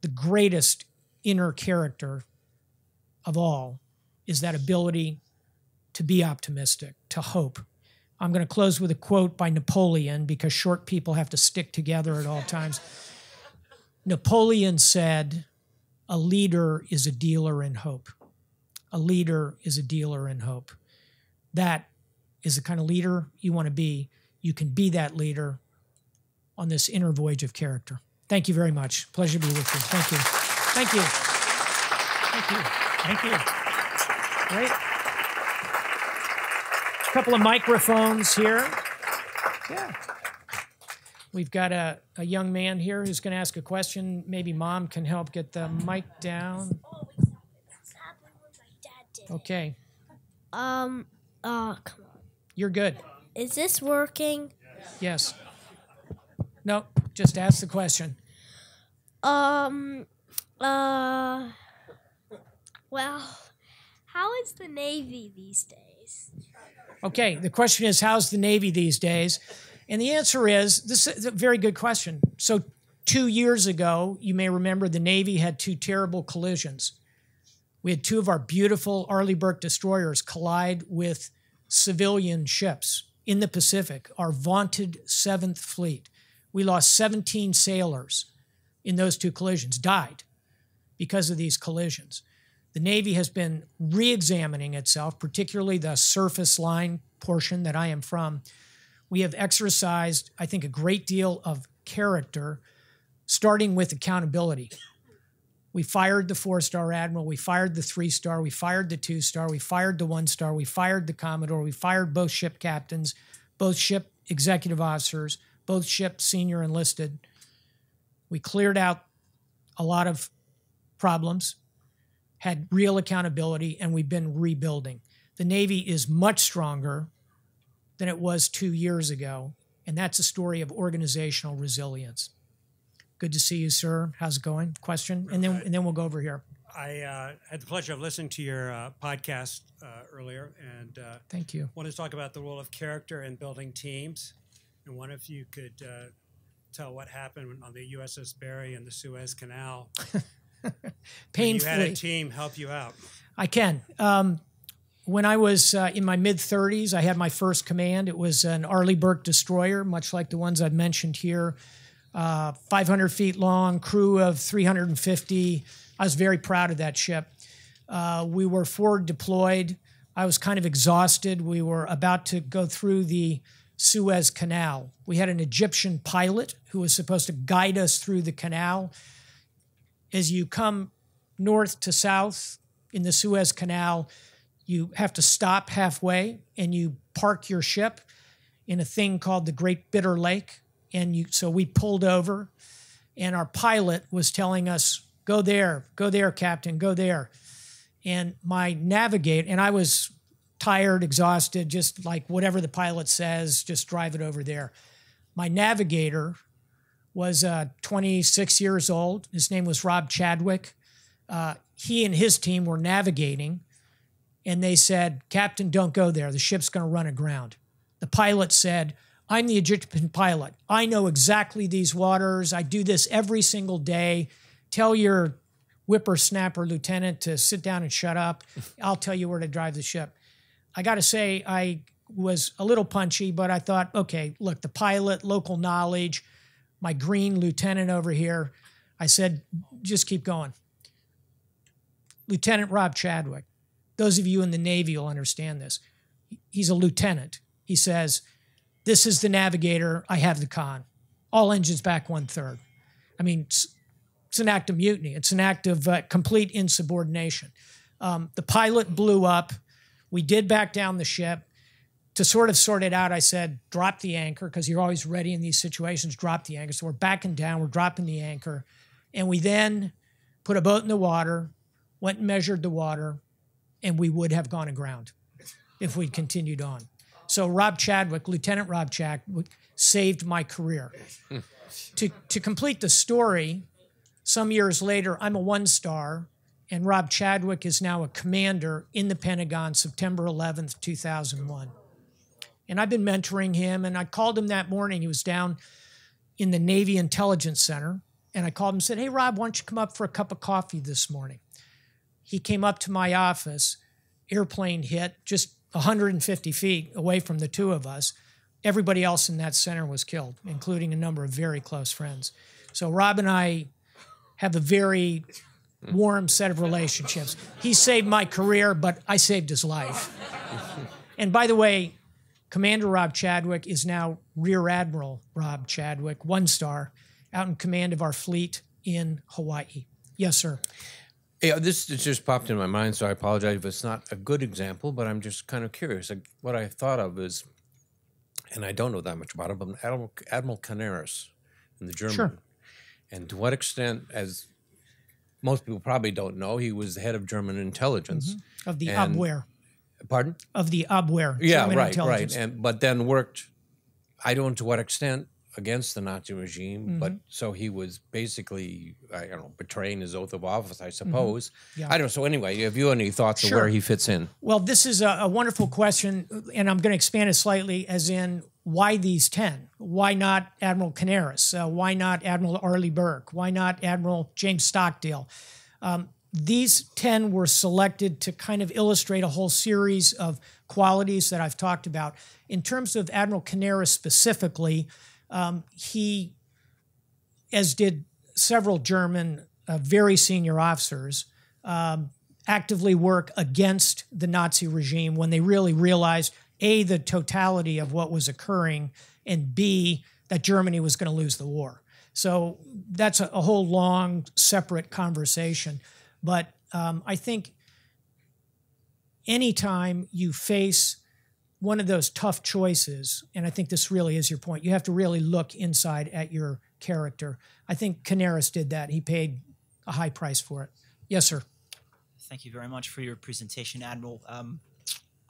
The greatest inner character of all is that ability to be optimistic, to hope. I'm going to close with a quote by Napoleon because short people have to stick together at all times. Napoleon said, A leader is a dealer in hope. A leader is a dealer in hope. That is the kind of leader you want to be. You can be that leader on this inner voyage of character. Thank you very much. Pleasure to be with you. Thank you. Thank you. Thank you. Thank you. Great. A couple of microphones here. Yeah. We've got a, a young man here who's going to ask a question. Maybe mom can help get the mic down. Okay.
Um, uh, come on.
You're good.
Is this working?
Yes. No, just ask the question.
Um, uh, well, how is the Navy these days?
Okay, the question is how's the Navy these days? And the answer is this is a very good question. So, two years ago, you may remember the Navy had two terrible collisions. We had two of our beautiful Arleigh Burke destroyers collide with civilian ships in the Pacific, our vaunted Seventh Fleet. We lost 17 sailors in those two collisions, died because of these collisions. The Navy has been re examining itself, particularly the surface line portion that I am from. We have exercised, I think, a great deal of character, starting with accountability. We fired the four star admiral, we fired the three star, we fired the two star, we fired the one star, we fired the commodore, we fired both ship captains, both ship executive officers, both ship senior enlisted. We cleared out a lot of problems, had real accountability, and we've been rebuilding. The Navy is much stronger than it was two years ago, and that's a story of organizational resilience. Good to see you, sir. How's it going? Question, and then and then we'll go over here.
I uh, had the pleasure of listening to your uh, podcast uh, earlier, and uh,
Thank you.
wanted to talk about the role of character in building teams. And one if you could uh, tell what happened on the USS Barry and the Suez Canal. (laughs)
Painfully,
You had a team help you out.
I can. Um, when I was uh, in my mid 30s, I had my first command. It was an Arleigh Burke destroyer, much like the ones I've mentioned here. Uh, 500 feet long, crew of 350. I was very proud of that ship. Uh, we were forward deployed. I was kind of exhausted. We were about to go through the Suez Canal. We had an Egyptian pilot who was supposed to guide us through the canal. As you come north to south in the Suez Canal, you have to stop halfway and you park your ship in a thing called the Great Bitter Lake. And you, so we pulled over, and our pilot was telling us, "Go there, go there, Captain, go there." And my navigate, and I was tired, exhausted, just like whatever the pilot says, just drive it over there. My navigator was uh, 26 years old. His name was Rob Chadwick. Uh, he and his team were navigating, and they said, Captain, don't go there. The ship's going to run aground. The pilot said, I'm the Egyptian pilot. I know exactly these waters. I do this every single day. Tell your whippersnapper lieutenant to sit down and shut up. I'll tell you where to drive the ship. I got to say, I was a little punchy, but I thought, okay, look, the pilot, local knowledge, my green lieutenant over here. I said, just keep going. Lieutenant Rob Chadwick, those of you in the Navy will understand this. He's a lieutenant. He says, This is the navigator. I have the con. All engines back one third. I mean, it's, it's an act of mutiny, it's an act of uh, complete insubordination. Um, the pilot blew up. We did back down the ship. To sort of sort it out, I said, drop the anchor, because you're always ready in these situations, drop the anchor. So we're backing down, we're dropping the anchor. And we then put a boat in the water, went and measured the water, and we would have gone aground if we'd continued on. So Rob Chadwick, Lieutenant Rob Chadwick, saved my career. (laughs) to, to complete the story, some years later, I'm a one star, and Rob Chadwick is now a commander in the Pentagon, September 11th, 2001. And I've been mentoring him, and I called him that morning. He was down in the Navy Intelligence Center, and I called him and said, Hey, Rob, why don't you come up for a cup of coffee this morning? He came up to my office, airplane hit just 150 feet away from the two of us. Everybody else in that center was killed, including a number of very close friends. So Rob and I have a very warm set of relationships. He saved my career, but I saved his life. And by the way, Commander Rob Chadwick is now Rear Admiral Rob Chadwick, one star, out in command of our fleet in Hawaii. Yes, sir.
Yeah, uh, this just popped in my mind, so I apologize if it's not a good example, but I'm just kind of curious. What I thought of is, and I don't know that much about him, but Admiral, Admiral Canaris in the German.
Sure.
And to what extent, as most people probably don't know, he was the head of German intelligence.
Of the
And-
Abwehr.
Pardon?
Of the Abwehr.
Yeah,
German
right, right. And but then worked. I don't know to what extent against the Nazi regime, but
Mm-hmm.
so he was basically, I don't know, betraying his oath of office, I suppose.
Mm-hmm. Yeah.
I don't know. So anyway, have you any thoughts of
Sure.
where he fits in?
Well, this is a, a wonderful question, and I'm going to expand it slightly, as in why these 10? Why not Admiral Canaris? Uh, why not Admiral Arleigh Burke? Why not Admiral James Stockdale? Um, these 10 were selected to kind of illustrate a whole series of qualities that I've talked about. In terms of Admiral Canaris specifically, um, he, as did several German uh, very senior officers, um, actively work against the Nazi regime when they really realized A, the totality of what was occurring, and B, that Germany was going to lose the war. So that's a, a whole long, separate conversation. But um, I think anytime you face one of those tough choices, and I think this really is your point, you have to really look inside at your character. I think Canaris did that. He paid a high price for it. Yes, sir.
Thank you very much for your presentation, Admiral. Um,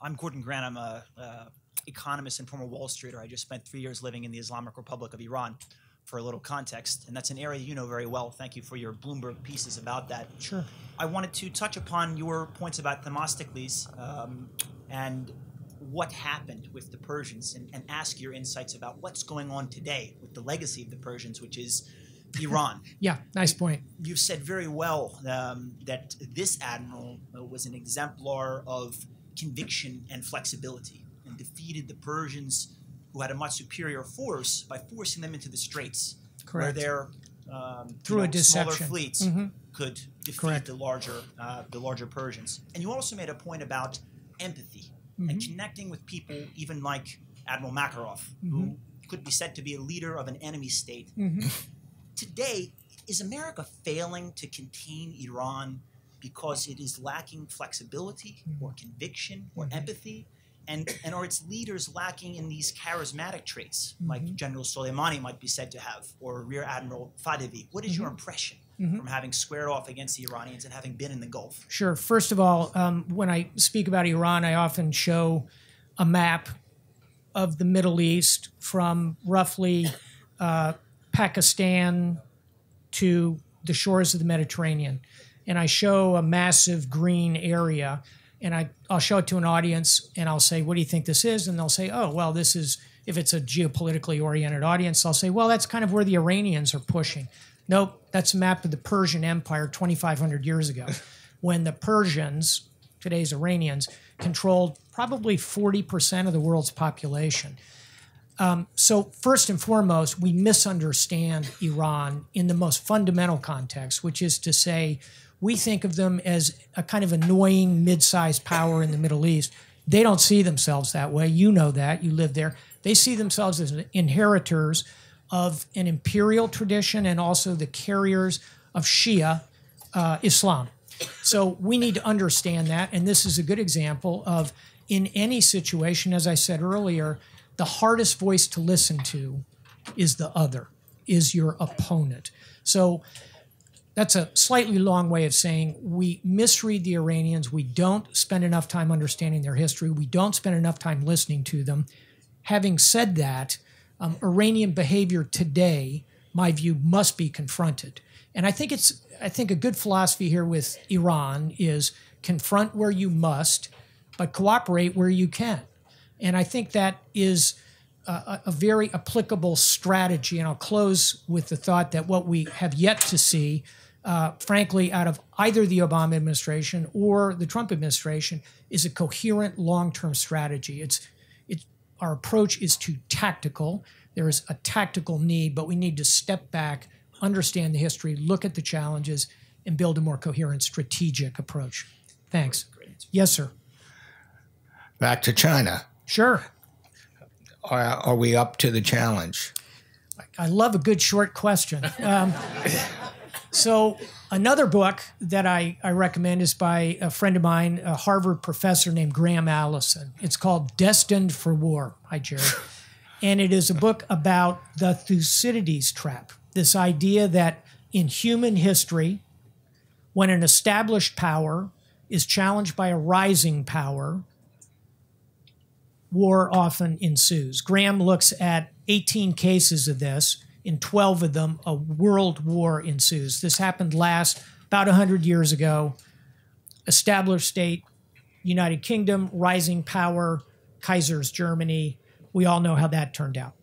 I'm Gordon Grant. I'm a, uh economist and former Wall Streeter. I just spent three years living in the Islamic Republic of Iran. For a little context, and that's an area you know very well. Thank you for your Bloomberg pieces about that.
Sure.
I wanted to touch upon your points about Themistocles um, and what happened with the Persians and, and ask your insights about what's going on today with the legacy of the Persians, which is (laughs) Iran.
Yeah, nice point.
You've said very well um, that this admiral was an exemplar of conviction and flexibility and defeated the Persians, who had a much superior force, by forcing them into the straits, where their um, you
Through a
know, smaller
deception.
fleets
Mhm.
could defeat
Correct.
the larger uh, the larger Persians. And you also made a point about empathy
Mm-hmm.
and connecting with people, even like Admiral Makarov, who could be said to be a leader of an enemy state.
Mm-hmm.
Today, is America failing to contain Iran because it is lacking flexibility mm-hmm. or conviction or mm-hmm. empathy? And, and are its leaders lacking in these charismatic traits, like mm-hmm. General Soleimani might be said to have, or Rear Admiral Fadavi. What is your impression from having squared off against the Iranians and having been in the Gulf?
Sure. First of all, um, when I speak about Iran, I often show a map of the Middle East from roughly uh, Pakistan to the shores of the Mediterranean. And I show a massive green area, and I, I'll show it to an audience, and I'll say, What do you think this is? And they'll say, Oh, well, this is, if it's a geopolitically oriented audience, I'll say, Well, that's kind of where the Iranians are pushing. Nope, that's a map of the Persian Empire 2,500 years ago, (laughs) when the Persians, today's Iranians, controlled probably 40% of the world's population. Um, so, first and foremost, we misunderstand Iran in the most fundamental context, which is to say, we think of them as a kind of annoying mid sized power in the Middle East. They don't see themselves that way. You know that. You live there. They see themselves as inheritors of an imperial tradition and also the carriers of Shia uh, Islam. So we need to understand that. And this is a good example of in any situation, as I said earlier, the hardest voice to listen to is the other, is your opponent. So that's a slightly long way of saying we misread the Iranians. We don't spend enough time understanding their history. We don't spend enough time listening to them. Having said that, um, Iranian behavior today, my view, must be confronted. And I think it's I think a good philosophy here with Iran is confront where you must, but cooperate where you can. And I think that is a, a very applicable strategy. And I'll close with the thought that what we have yet to see, uh, frankly, out of either the Obama administration or the Trump administration, is a coherent long-term strategy. It's it's our approach is too tactical. There is a tactical need, but we need to step back, understand the history, look at the challenges, and build a more coherent strategic approach. Thanks. Yes, sir.
Back to China.
Sure.
Are, are we up to the challenge?
I love a good short question. Um, so, another book that I, I recommend is by a friend of mine, a Harvard professor named Graham Allison. It's called Destined for War. Hi, Jerry. (laughs) And it is a book about the Thucydides trap this idea that in human history, when an established power is challenged by a rising power, war often ensues. Graham looks at 18 cases of this. In 12 of them, a world war ensues. This happened last about 100 years ago. Established state, United Kingdom, rising power, Kaiser's Germany. We all know how that turned out.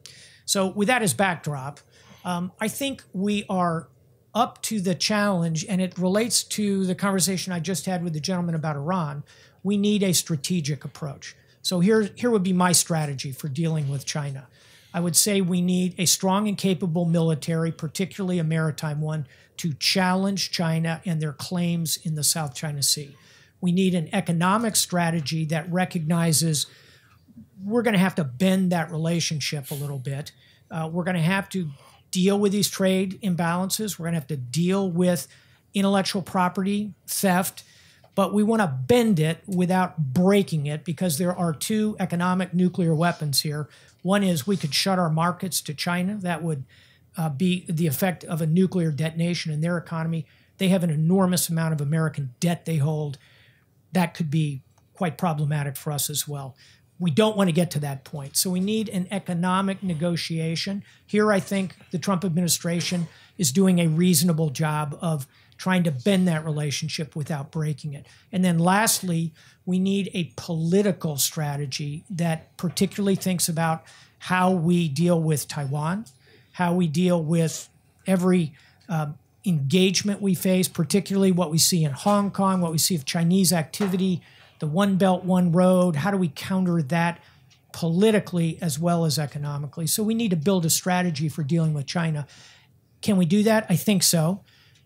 So, with that as backdrop, um, I think we are up to the challenge, and it relates to the conversation I just had with the gentleman about Iran. We need a strategic approach. So here, here would be my strategy for dealing with China. I would say we need a strong and capable military, particularly a maritime one, to challenge China and their claims in the South China Sea. We need an economic strategy that recognizes we're going to have to bend that relationship a little bit. Uh, we're going to have to deal with these trade imbalances. We're going to have to deal with intellectual property theft, but we want to bend it without breaking it because there are two economic nuclear weapons here. One is we could shut our markets to China. That would uh, be the effect of a nuclear detonation in their economy. They have an enormous amount of American debt they hold. That could be quite problematic for us as well. We don't want to get to that point. So we need an economic negotiation. Here, I think the Trump administration is doing a reasonable job of trying to bend that relationship without breaking it. And then lastly, we need a political strategy that particularly thinks about how we deal with Taiwan, how we deal with every um, engagement we face, particularly what we see in Hong Kong, what we see of Chinese activity, the One Belt, One Road. How do we counter that politically as well as economically? So we need to build a strategy for dealing with China. Can we do that? I think so.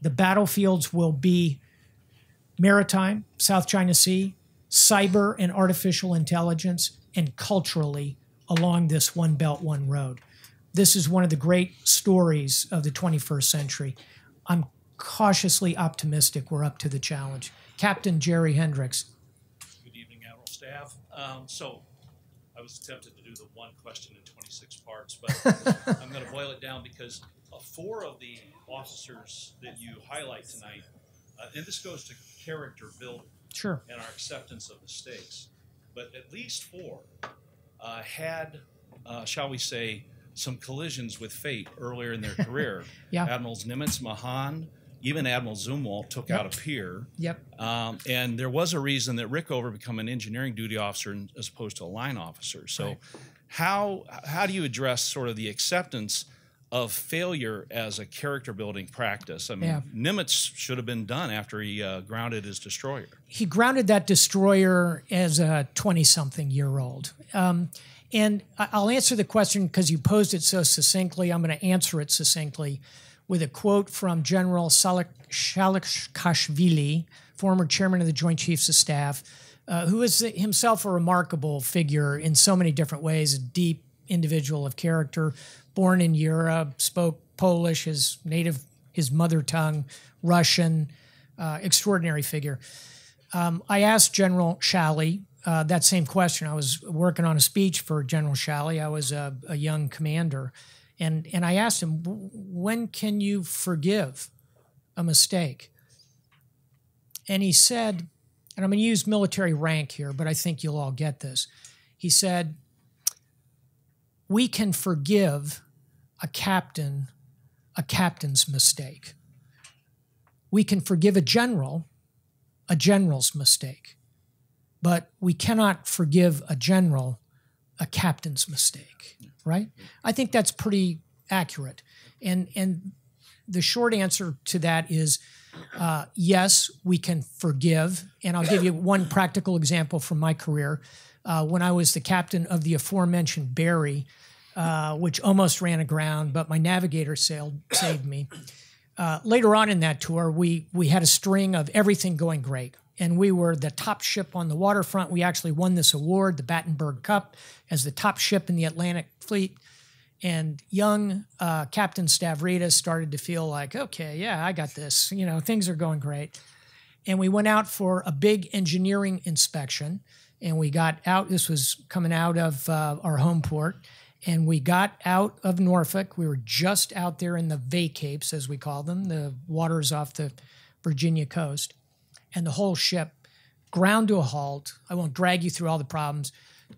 The battlefields will be maritime, South China Sea, cyber and artificial intelligence, and culturally along this One Belt, One Road. This is one of the great stories of the 21st century. I'm cautiously optimistic we're up to the challenge. Captain Jerry Hendrix.
Good evening, Admiral Staff. Um, so I was tempted to do the one question in 26 parts, but (laughs) I'm going to boil it down because uh, four of the officers that you highlight tonight, uh, and this goes to character building
Sure.
and our acceptance of mistakes, but at least four uh, had, uh, shall we say, some collisions with fate earlier in their (laughs) career.
Yeah.
Admirals Nimitz, Mahan, even Admiral Zumwalt took
Yep.
out a peer.
Yep.
Um, and there was a reason that Rickover become an engineering duty officer as opposed to a line officer. So,
Right.
how how do you address sort of the acceptance of failure as a character building practice? I mean,
Yeah.
Nimitz should have been done after he uh, grounded his destroyer.
he grounded that destroyer as a 20 something year old. Um, and I'll answer the question because you posed it so succinctly. I'm going to answer it succinctly with a quote from General Salak Shalikashvili, former chairman of the Joint Chiefs of Staff, uh, who is himself a remarkable figure in so many different ways, a deep individual of character, born in Europe, spoke Polish, his native, his mother tongue, Russian, uh, extraordinary figure. Um, I asked General Shali uh, that same question. I was working on a speech for General Shali. I was a, a young commander, and and I asked him, "When can you forgive a mistake?" And he said, and I'm going to use military rank here, but I think you'll all get this. He said, "We can forgive a captain a captain's mistake. We can forgive a general a general's mistake, but we cannot forgive a general a captain's mistake, right? I think that's pretty accurate. And and the short answer to that is uh, yes, we can forgive. And I'll give you one practical example from my career. Uh, when I was the captain of the aforementioned Barry, uh, which almost ran aground, but my navigator sailed, saved me. Uh, later on in that tour, we we had a string of everything going great, and we were the top ship on the waterfront. We actually won this award, the Battenberg Cup, as the top ship in the Atlantic Fleet. And young uh, Captain Stavridis started to feel like, okay, yeah, I got this. You know, things are going great. And we went out for a big engineering inspection, and we got out. This was coming out of uh, our home port, and we got out of Norfolk. We were just out there in the VACAPES, as we call them, the waters off the Virginia coast, and the whole ship ground to a halt. I won't drag you through all the problems.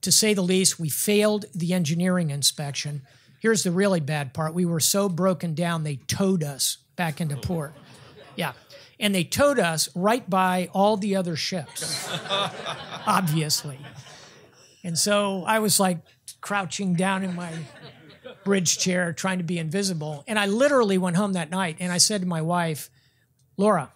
To say the least, we failed the engineering inspection. Here's the really bad part we were so broken down, they towed us back into port. Yeah. And they towed us right by all the other ships, (laughs) obviously. And so I was like crouching down in my bridge chair trying to be invisible. And I literally went home that night and I said to my wife, Laura,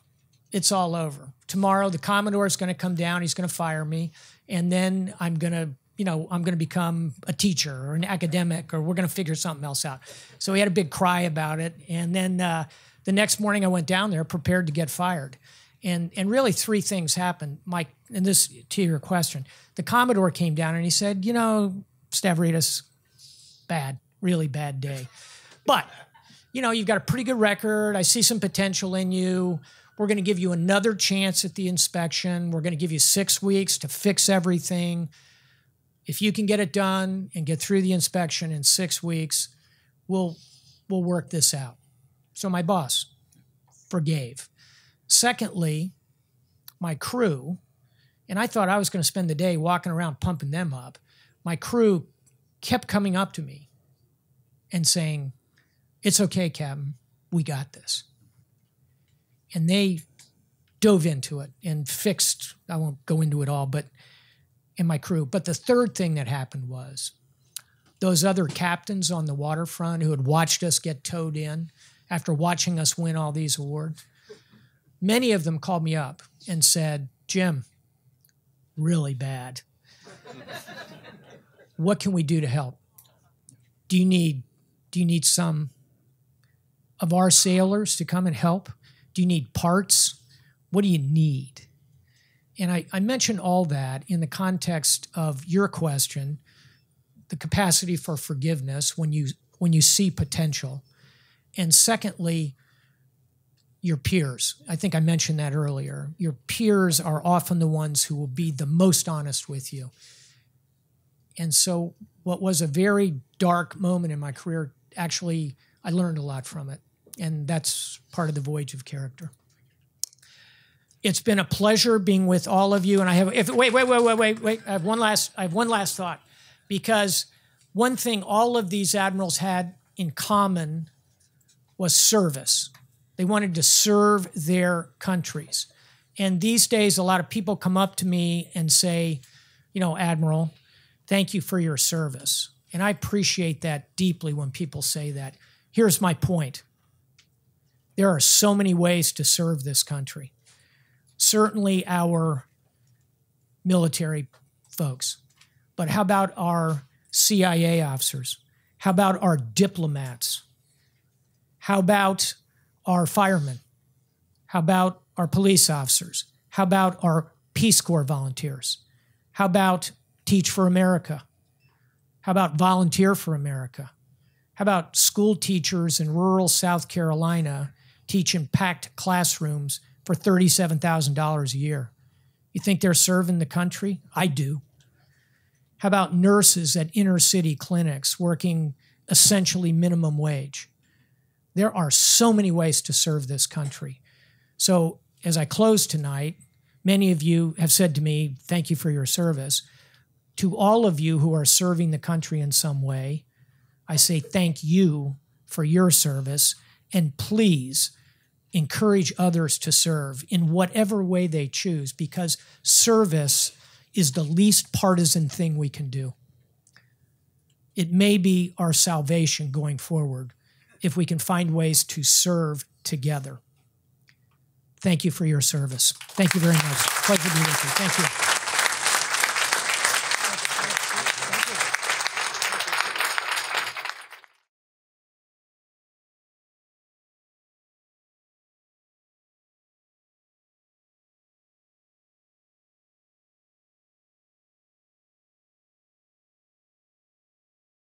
it's all over. Tomorrow the Commodore is going to come down, he's going to fire me, and then I'm going to, you know, I'm going to become a teacher or an academic or we're going to figure something else out. So we had a big cry about it. And then uh, the next morning I went down there prepared to get fired. And, and really three things happened, Mike, and this to your question. The Commodore came down and he said, you know, Stavridis, bad, really bad day. But, you know, you've got a pretty good record. I see some potential in you. We're going to give you another chance at the inspection. We're going to give you six weeks to fix everything. If you can get it done and get through the inspection in six weeks, we'll we'll work this out. So my boss forgave. Secondly, my crew, and I thought I was going to spend the day walking around pumping them up. My crew kept coming up to me and saying, It's okay, Captain. We got this. And they dove into it and fixed, I won't go into it all, but in my crew. But the third thing that happened was those other captains on the waterfront who had watched us get towed in after watching us win all these awards, many of them called me up and said, Jim, really bad. what can we do to help? Do you need do you need some of our sailors to come and help? Do you need parts? What do you need? And I, I mention all that in the context of your question, the capacity for forgiveness when you when you see potential. And secondly, your peers. I think I mentioned that earlier. Your peers are often the ones who will be the most honest with you. And so, what was a very dark moment in my career, actually, I learned a lot from it. And that's part of the voyage of character. It's been a pleasure being with all of you. And I have, if, wait, wait, wait, wait, wait, wait. I have one last, I have one last thought. Because one thing all of these admirals had in common was service. They wanted to serve their countries. And these days, a lot of people come up to me and say, you know, Admiral, thank you for your service. And I appreciate that deeply when people say that. Here's my point there are so many ways to serve this country. Certainly, our military folks, but how about our CIA officers? How about our diplomats? How about our firemen? How about our police officers? How about our Peace Corps volunteers? How about Teach for America? How about Volunteer for America? How about school teachers in rural South Carolina teaching packed classrooms for $37,000 a year? You think they're serving the country? I do. How about nurses at inner city clinics working essentially minimum wage? There are so many ways to serve this country. So, as I close tonight, many of you have said to me, Thank you for your service. To all of you who are serving the country in some way, I say thank you for your service. And please encourage others to serve in whatever way they choose, because service is the least partisan thing we can do. It may be our salvation going forward if we can find ways to serve together. Thank you for your service. Thank you very much. Pleasure to be with you. Thank you.